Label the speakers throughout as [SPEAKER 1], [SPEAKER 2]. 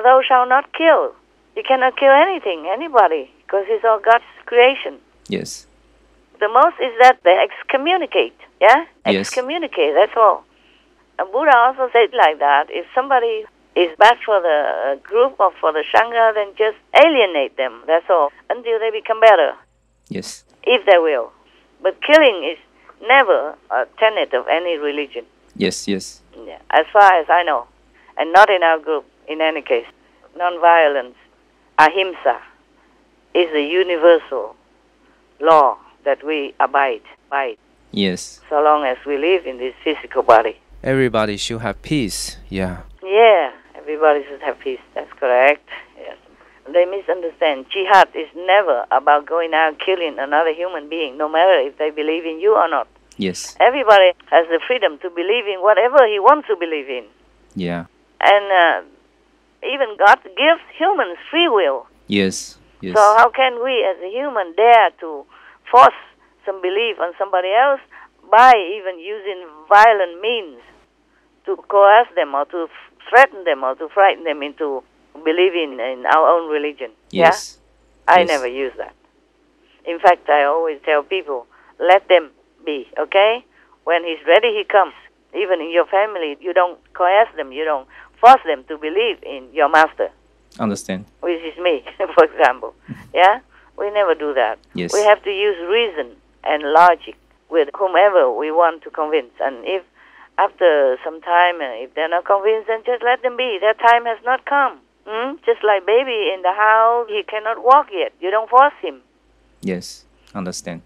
[SPEAKER 1] because thou shalt not kill. You cannot kill anything, anybody, because it's all God's creation.
[SPEAKER 2] Yes.
[SPEAKER 1] The most is that they excommunicate. Yeah?
[SPEAKER 2] Yes.
[SPEAKER 1] Excommunicate, that's all. And Buddha also said like that. If somebody is bad for the uh, group or for the Sangha, then just alienate them, that's all, until they become better,
[SPEAKER 2] Yes.
[SPEAKER 1] if they will. But killing is never a tenet of any religion,
[SPEAKER 2] Yes. Yes.
[SPEAKER 1] yeah, as far as I know. And not in our group, in any case. Nonviolence, ahimsa, is a universal law that we abide by
[SPEAKER 2] Yes.
[SPEAKER 1] so long as we live in this physical body.
[SPEAKER 2] Everybody should have peace. Yeah.
[SPEAKER 1] Yeah, everybody should have peace. That's correct. Yes. They misunderstand. Jihad is never about going out killing another human being, no matter if they believe in you or not.
[SPEAKER 2] Yes.
[SPEAKER 1] Everybody has the freedom to believe in whatever he wants to believe in.
[SPEAKER 2] Yeah.
[SPEAKER 1] And uh, even God gives humans free will.
[SPEAKER 2] Yes. Yes.
[SPEAKER 1] So how can we as a human dare to force some belief on somebody else by even using violent means to coerce them or to f- threaten them or to frighten them into believing in our own religion?
[SPEAKER 2] yes.
[SPEAKER 1] Yeah? I
[SPEAKER 2] Yes.
[SPEAKER 1] never use that. In fact, I always tell people, let them be, okay? When he's ready, he comes. Even in your family, you don't coerce them, you don't force them to believe in your master
[SPEAKER 2] Understand.
[SPEAKER 1] which is me, for example. Yeah? We never do that.
[SPEAKER 2] Yes.
[SPEAKER 1] We have to use reason and logic with whomever we want to convince. And if after some time, uh, if they're not convinced, then just let them be. Their time has not come. Hmm? Just like baby in the house, he cannot walk yet. You don't force him.
[SPEAKER 2] Yes. Understand.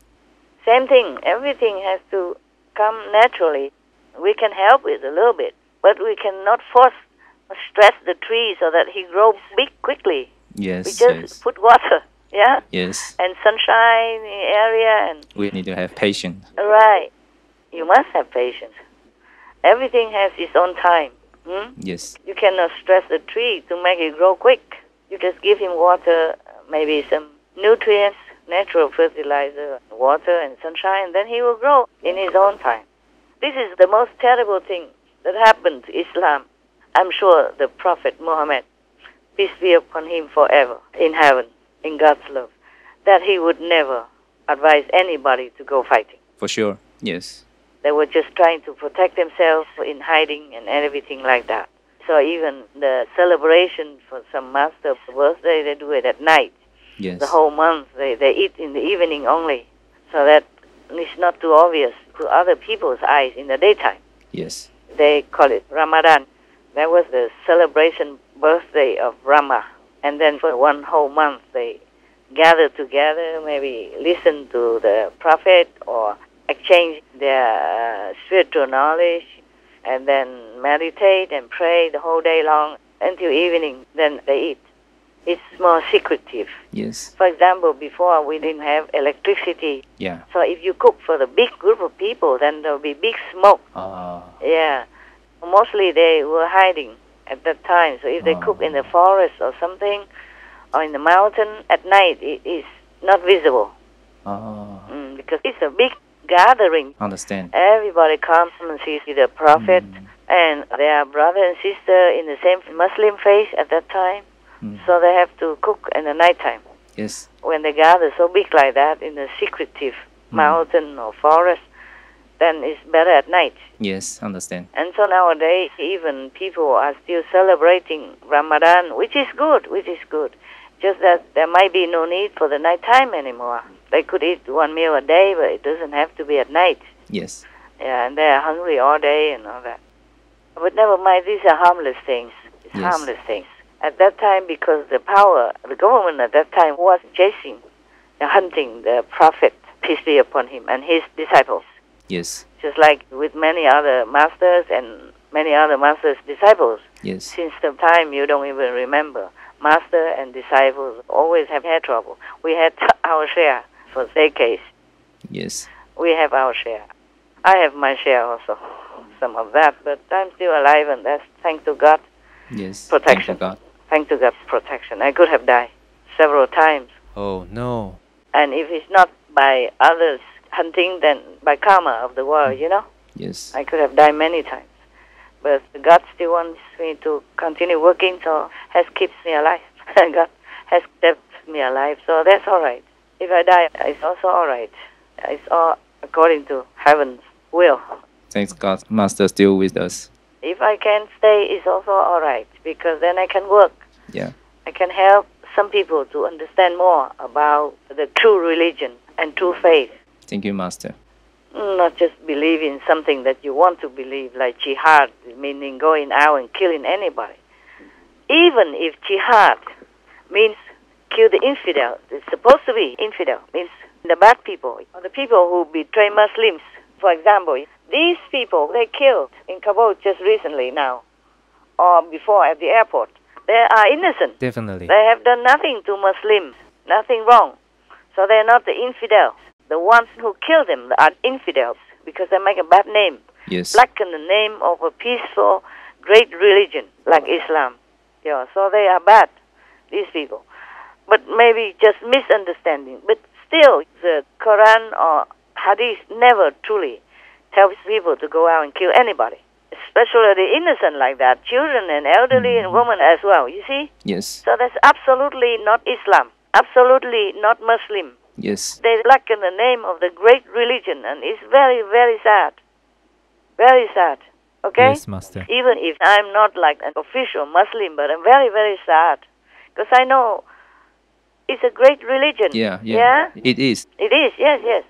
[SPEAKER 1] Same thing. Everything has to come naturally. We can help it a little bit, but we cannot force, stress the tree so that he grows big quickly.
[SPEAKER 2] Yes.
[SPEAKER 1] We just
[SPEAKER 2] Yes.
[SPEAKER 1] put water, yeah,
[SPEAKER 2] Yes.
[SPEAKER 1] and sunshine in area, and
[SPEAKER 2] We need to have patience.
[SPEAKER 1] right. You must have patience. Everything has its own time. Hmm?
[SPEAKER 2] Yes.
[SPEAKER 1] You cannot stress the tree to make it grow quick. You just give him water, maybe some nutrients, natural fertilizer, water, and sunshine, then he will grow in his own time. This is the most terrible thing that happened to Islam. I'm sure the Prophet Muhammad, peace be upon him forever, in heaven, in God's love, that he would never advise anybody to go fighting.
[SPEAKER 2] For sure. Yes.
[SPEAKER 1] They were just trying to protect themselves in hiding and everything like that. So even the celebration for some master's birthday, they do it at night.
[SPEAKER 2] Yes.
[SPEAKER 1] The whole month, they, they eat in the evening only, so that it's not too obvious to other people's eyes in the daytime.
[SPEAKER 2] Yes.
[SPEAKER 1] They call it Ramadan. That was the celebration birthday of Rama. And then for one whole month, they gather together, maybe listen to the prophet or exchange their uh, spiritual knowledge, and then meditate and pray the whole day long until evening. Then they eat. It's more secretive.
[SPEAKER 2] Yes.
[SPEAKER 1] For example, before we didn't have electricity,
[SPEAKER 2] Yeah.
[SPEAKER 1] so if you cook for the big group of people, then there'll be big smoke.
[SPEAKER 2] Ah.
[SPEAKER 1] Yeah. Mostly they were hiding at that time. So if they cook in the forest or something, or in the mountain at night, it is not visible
[SPEAKER 2] Ah.
[SPEAKER 1] mm, because it's a big gathering.
[SPEAKER 2] Understand.
[SPEAKER 1] Everybody comes and sees the prophet,
[SPEAKER 2] Mm.
[SPEAKER 1] and their brother and sister in the same Muslim faith at that time.
[SPEAKER 2] Mm.
[SPEAKER 1] So they have to cook in the nighttime.
[SPEAKER 2] Yes.
[SPEAKER 1] When they gather so big like that in a secretive
[SPEAKER 2] Mm.
[SPEAKER 1] mountain or forest, then it's better at night.
[SPEAKER 2] Yes. Understand.
[SPEAKER 1] And so nowadays, even people are still celebrating Ramadan, which is good, which is good. Just that there might be no need for the nighttime anymore. They could eat one meal a day, but it doesn't have to be at night.
[SPEAKER 2] Yes.
[SPEAKER 1] Yeah, and they're hungry all day and all that. But never mind, these are harmless things. It's
[SPEAKER 2] Yes.
[SPEAKER 1] harmless things. At that time, because the power, the government at that time was chasing, and hunting the prophet, peace be upon him, and his disciples
[SPEAKER 2] Yes.
[SPEAKER 1] just like with many other masters and many other masters' disciples.
[SPEAKER 2] Yes.
[SPEAKER 1] Since the time you don't even remember, master and disciples always have had trouble. We had our share for decades.
[SPEAKER 2] Yes.
[SPEAKER 1] We have our share. I have my share also, some of that, but I'm still alive, and that's thanks to God.
[SPEAKER 2] Yes.
[SPEAKER 1] Protection.
[SPEAKER 2] Thank you, God.
[SPEAKER 1] Thank to God's protection. I could have died several times,
[SPEAKER 2] Oh no.
[SPEAKER 1] and if it's not by others hunting, then by karma of the world, mm. you know.
[SPEAKER 2] Yes.
[SPEAKER 1] I could have died many times. But God still wants me to continue working, so has kept me alive. God has kept me alive, so that's all right. If I die, it's also all right. It's all according to heaven's will.
[SPEAKER 2] Thanks God, Master still with us.
[SPEAKER 1] If I can stay, it's also all right because then I can work.
[SPEAKER 2] Yeah.
[SPEAKER 1] I can help some people to understand more about the true religion and true faith.
[SPEAKER 2] Thank you, Master.
[SPEAKER 1] Mm, not just believe in something that you want to believe, like jihad, meaning going out and killing anybody. Even if jihad means kill the infidel, it's supposed to be infidel, means the bad people, or the people who betray Muslims. For example, these people they killed in Kabul just recently now, or before at the airport, they are innocent.
[SPEAKER 2] Definitely.
[SPEAKER 1] They have done nothing to Muslims, nothing wrong. So they're not the infidels. The ones who kill them are infidels because they make a bad name,
[SPEAKER 2] Yes.
[SPEAKER 1] blacken the name of a peaceful, great religion like Islam. Yeah, so they are bad, these people. But maybe just misunderstanding. But still, the Quran or Hadith never truly tells people to go out and kill anybody, especially the innocent like that, children and elderly and mm-hmm. women as well. You see?
[SPEAKER 2] Yes.
[SPEAKER 1] So that's absolutely not Islam, absolutely not Muslim.
[SPEAKER 2] Yes.
[SPEAKER 1] They lack in the name of the great religion, and it's very, very sad. Very sad. Okay?
[SPEAKER 2] Yes, Master.
[SPEAKER 1] Even if I'm not like an official Muslim, but I'm very, very sad. Because I know it's a great religion.
[SPEAKER 2] Yeah, yeah.
[SPEAKER 1] Yeah?
[SPEAKER 2] It is.
[SPEAKER 1] It is, yes, yes.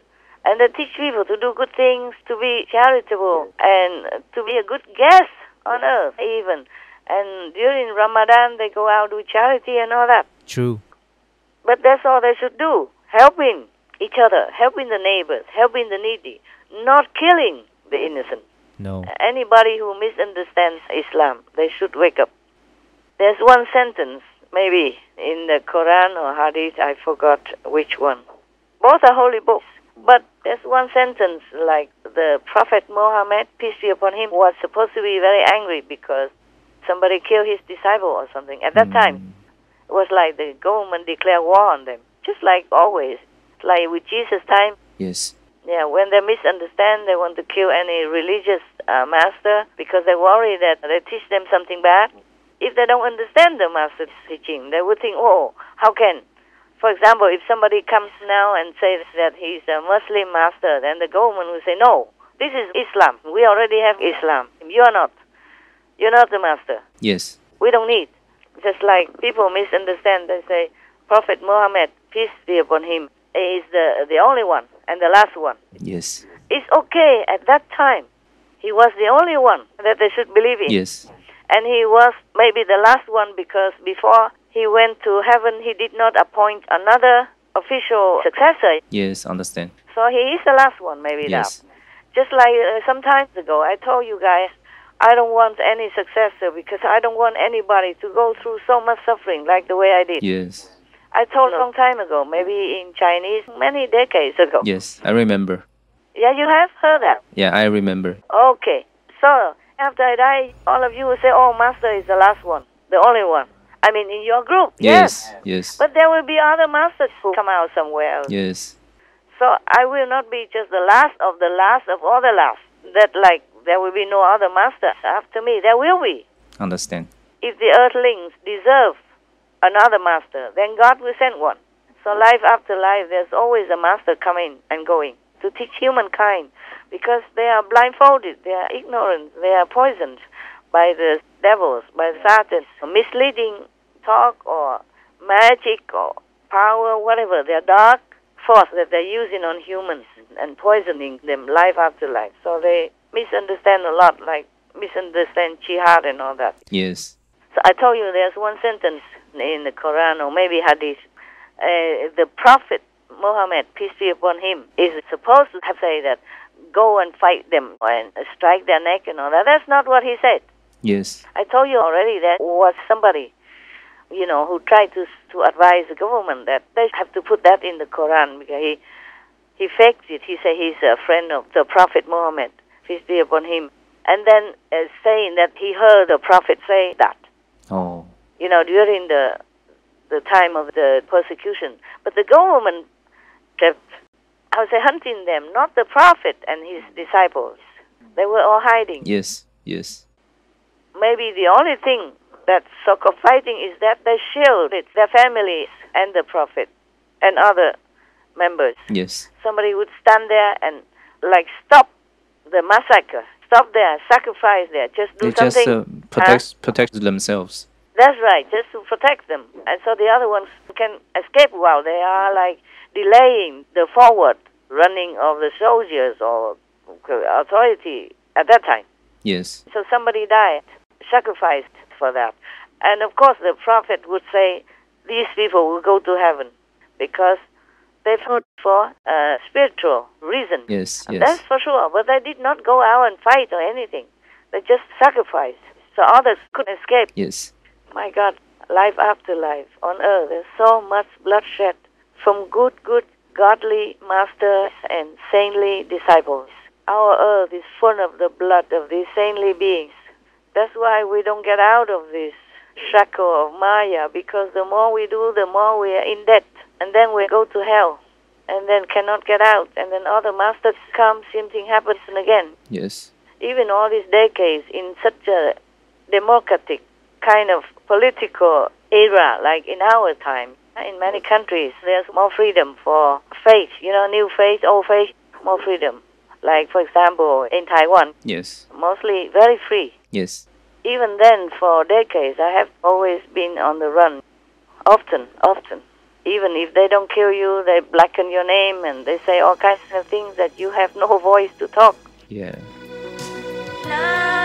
[SPEAKER 1] And they teach people to do good things, to be charitable, and to be a good guest on earth, even. And during Ramadan, they go out do charity and all that.
[SPEAKER 2] True.
[SPEAKER 1] But that's all they should do helping each other, helping the neighbors, helping the needy, not killing the innocent.
[SPEAKER 2] No.
[SPEAKER 1] Anybody who misunderstands Islam, they should wake up. There's one sentence, maybe in the Quran or Hadith, I forgot which one. Both are holy books. But there's one sentence like the Prophet Muhammad, peace be upon him, was supposed to be very angry because somebody killed his disciple or something. At that hmm. time, it was like the government declared war on them. Just like always. Like with Jesus' time,
[SPEAKER 2] Yes.
[SPEAKER 1] yeah, when they misunderstand, they want to kill any religious uh, master because they worry that they teach them something bad. If they don't understand the master's teaching, they would think, oh, how can? For example, if somebody comes now and says that he's a Muslim master, then the government will say, no, this is Islam. We already have Islam. You are not. You're not the master.
[SPEAKER 2] Yes.
[SPEAKER 1] We don't need. Just like people misunderstand, they say Prophet Muhammad, peace be upon him, is the the only one and the last one.
[SPEAKER 2] Yes.
[SPEAKER 1] It's okay at that time. He was the only one that they should believe in.
[SPEAKER 2] Yes.
[SPEAKER 1] And he was maybe the last one because before he went to heaven, he did not appoint another official successor.
[SPEAKER 2] Yes. Understand.
[SPEAKER 1] So he is the last one, maybe
[SPEAKER 2] Yes.
[SPEAKER 1] now. Just like uh, some time ago, I told you guys, I don't want any successor because I don't want anybody to go through so much suffering like the way I did.
[SPEAKER 2] Yes.
[SPEAKER 1] I told a long time ago, maybe in Chinese, many decades ago.
[SPEAKER 2] Yes. I remember.
[SPEAKER 1] Yeah, you have heard that.
[SPEAKER 2] Yeah, I remember.
[SPEAKER 1] Okay. So after I die, all of you will say, "Oh, Master is the last one, the only one." I mean, in your group.
[SPEAKER 2] Yes. Yes.
[SPEAKER 1] But there will be other masters who come out somewhere else.
[SPEAKER 2] Yes.
[SPEAKER 1] So I will not be just the last of the last of all the last. That like there will be no other master after me. There will be.
[SPEAKER 2] Understand.
[SPEAKER 1] If the earthlings deserve another master, then God will send one. So life after life, there's always a master coming and going to teach humankind because they are blindfolded, they are ignorant, they are poisoned by the devils, by Satan, misleading talk or magic or power, whatever. They're dark force that they're using on humans and poisoning them life after life. So they misunderstand a lot, like misunderstand jihad and all that.
[SPEAKER 2] Yes.
[SPEAKER 1] So I told you there's one sentence in the Quran or maybe Hadith. Uh, the Prophet Muhammad, peace be upon him, is supposed to have said that go and fight them and strike their neck and all that. That's not what he said.
[SPEAKER 2] Yes.
[SPEAKER 1] I told you already that was somebody, you know, who tried to to advise the government that they have to put that in the Quran because he he faked it. He said he's a friend of the Prophet Muhammad, peace be upon him, and then uh, saying that he heard the Prophet say that
[SPEAKER 2] Oh.
[SPEAKER 1] You know, during the the time of the persecution. But the government kept, I would say, hunting them, not the prophet and his disciples. They were all hiding.
[SPEAKER 2] Yes. Yes.
[SPEAKER 1] Maybe the only thing that so-called fighting is that they shielded their families and the prophet and other members.
[SPEAKER 2] Yes.
[SPEAKER 1] Somebody would stand there and like stop the massacre, stop there, sacrifice there, just do
[SPEAKER 2] They just uh, protect protect themselves.
[SPEAKER 1] That's right, just to protect them. And so the other ones can escape while they are like delaying the forward running of the soldiers or authority at that time.
[SPEAKER 2] Yes.
[SPEAKER 1] So somebody died, sacrificed for that. And of course, the prophet would say, these people will go to heaven because they fought for a spiritual reason.
[SPEAKER 2] Yes. Yes.
[SPEAKER 1] That's for sure. But they did not go out and fight or anything. They just sacrificed. So others could escape.
[SPEAKER 2] Yes.
[SPEAKER 1] My God, life after life on earth, there's so much bloodshed from good, good, godly masters and saintly disciples. Our earth is full of the blood of these saintly beings. That's why we don't get out of this shackle of Maya, because the more we do, the more we are in debt. And then we go to hell, and then cannot get out. And then other masters come, same thing happens again
[SPEAKER 2] Yes.
[SPEAKER 1] even all these decades in such a democratic kind of political era, like in our time, in many countries, there's more freedom for faith, you know, new faith, old faith, more freedom. Like, for example, in Taiwan,
[SPEAKER 2] Yes.
[SPEAKER 1] mostly very free.
[SPEAKER 2] Yes.
[SPEAKER 1] Even then, for decades, I have always been on the run. Often, often. Even if they don't kill you, they blacken your name and they say all kinds of things that you have no voice to talk.
[SPEAKER 2] Yeah.
[SPEAKER 3] La